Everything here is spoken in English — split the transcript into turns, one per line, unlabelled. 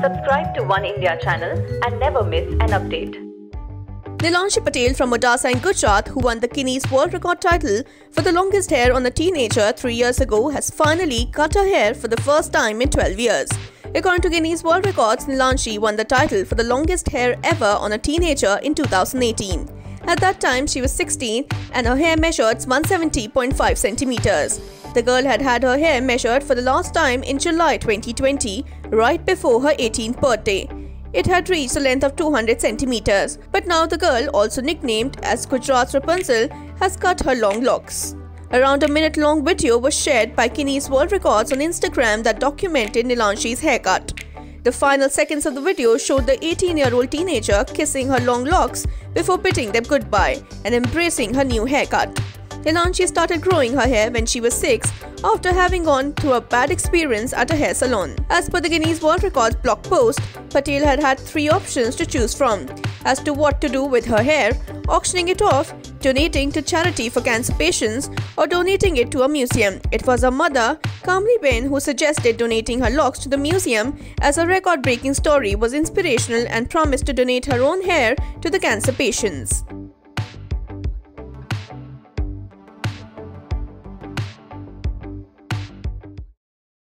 Subscribe to One India channel and never miss an update.
Nilanshi Patel from Modasa in Gujarat, who won the Guinness World Record title for the longest hair on a teenager three years ago, has finally cut her hair for the first time in 12 years. According to Guinness World Records, Nilanshi won the title for the longest hair ever on a teenager in 2018. At that time, she was 16 and her hair measured 170.5 centimeters. The girl had had her hair measured for the last time in July 2020, right before her 18th birthday. It had reached a length of 200 centimeters, but now the girl, also nicknamed as Gujarat's Rapunzel, has cut her long locks. Around a minute long video was shared by Guinness World Records on Instagram that documented Nilanshi's haircut. The final seconds of the video showed the 18 year old teenager kissing her long locks before bidding them goodbye and embracing her new haircut. Nilanshi started growing her hair when she was 6 after having gone through a bad experience at a hair salon. As per the Guinness World Records blog post, Patel had had three options to choose from as to what to do with her hair auctioning it off, donating to charity for cancer patients, or donating it to a museum. It was her mother, Kamli Ben, who suggested donating her locks to the museum as her record breaking story was inspirational and promised to donate her own hair to the cancer patients.